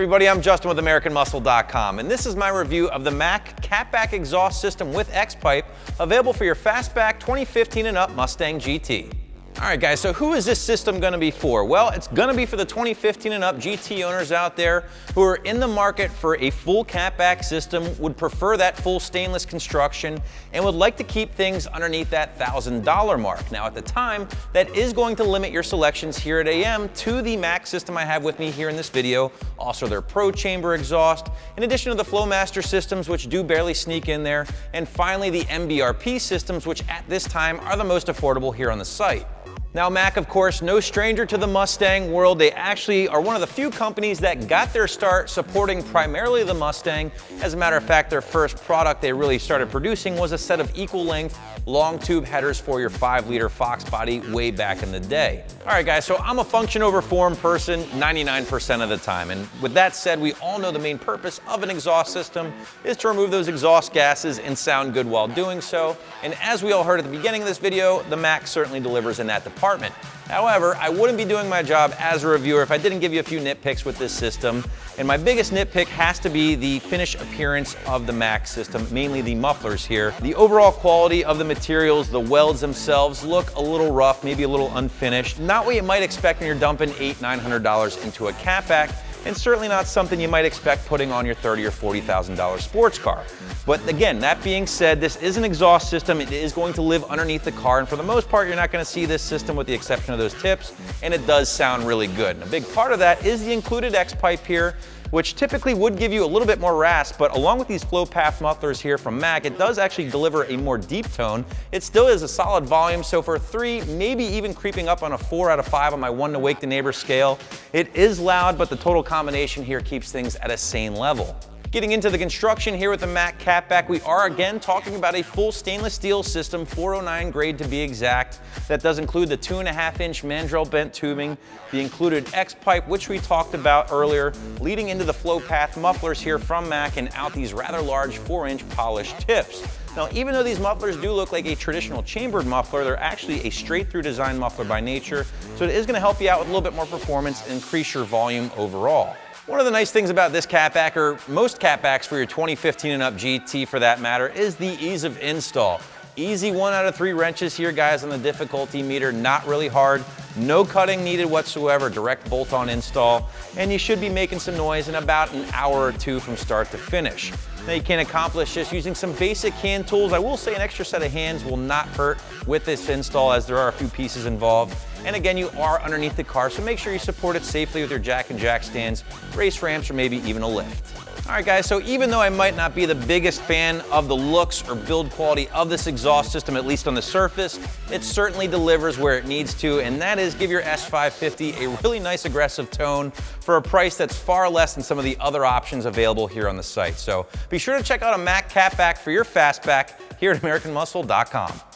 Everybody, I'm Justin with AmericanMuscle.com and this is my review of the MAC Catback Exhaust System with X-Pipe available for your Fastback 2015 and up Mustang GT. All right guys, so who is this system gonna be for? Well, it's gonna be for the 2015 and up GT owners out there who are in the market for a full catback system, would prefer that full stainless construction, and would like to keep things underneath that $1,000 mark. Now at the time, that is going to limit your selections here at AM to the MAC's system I have with me here in this video, also their Pro Chamber exhaust, in addition to the Flowmaster systems, which do barely sneak in there, and finally the MBRP systems, which at this time are the most affordable here on the site. Now MAC, of course, no stranger to the Mustang world. They actually are one of the few companies that got their start supporting primarily the Mustang. As a matter of fact, their first product they really started producing was a set of equal length long tube headers for your five liter Fox body way back in the day. All right guys, so I'm a function over form person 99% of the time. And with that said, we all know the main purpose of an exhaust system is to remove those exhaust gases and sound good while doing so. And as we all heard at the beginning of this video, the MAC certainly delivers in that department. However, I wouldn't be doing my job as a reviewer if I didn't give you a few nitpicks with this system. And my biggest nitpick has to be the finish appearance of the MAC system, mainly the mufflers here. The overall quality of the materials, the welds themselves look a little rough, maybe a little unfinished. Not what you might expect when you're dumping eight, $900 into a catback and certainly not something you might expect putting on your 30 or $40,000 sports car. But again, that being said, this is an exhaust system. It is going to live underneath the car, and for the most part, you're not gonna see this system with the exception of those tips, and it does sound really good. And a big part of that is the included X-Pipe here, which typically would give you a little bit more rasp, but along with these flow path mufflers here from MAC, it does actually deliver a more deep tone. It still is a solid volume, so for three, maybe even creeping up on a four out of five on my one to wake the neighbor scale, it is loud, but the total combination here keeps things at a sane level. Getting into the construction here with the MAC Catback, we are again talking about a full stainless steel system, 409 grade to be exact. That does include the two and a half inch mandrel bent tubing, the included X-pipe, which we talked about earlier, leading into the flow path mufflers here from MAC and out these rather large four inch polished tips. Now, even though these mufflers do look like a traditional chambered muffler, they're actually a straight through design muffler by nature, so it is gonna help you out with a little bit more performance and increase your volume overall. One of the nice things about this catback, or most catbacks for your 2015 and up GT for that matter, is the ease of install. Easy one out of three wrenches here, guys, on the difficulty meter. Not really hard. No cutting needed whatsoever. Direct bolt-on install. And you should be making some noise in about an hour or two from start to finish. You can accomplish this using some basic hand tools. I will say an extra set of hands will not hurt with this install as there are a few pieces involved. And again, you are underneath the car, so make sure you support it safely with your jack and jack stands, race ramps, or maybe even a lift. All right guys, so even though I might not be the biggest fan of the looks or build quality of this exhaust system, at least on the surface, it certainly delivers where it needs to, and that is give your S550 a really nice aggressive tone for a price that's far less than some of the other options available here on the site. So be sure to check out a MAC Catback for your fastback here at AmericanMuscle.com.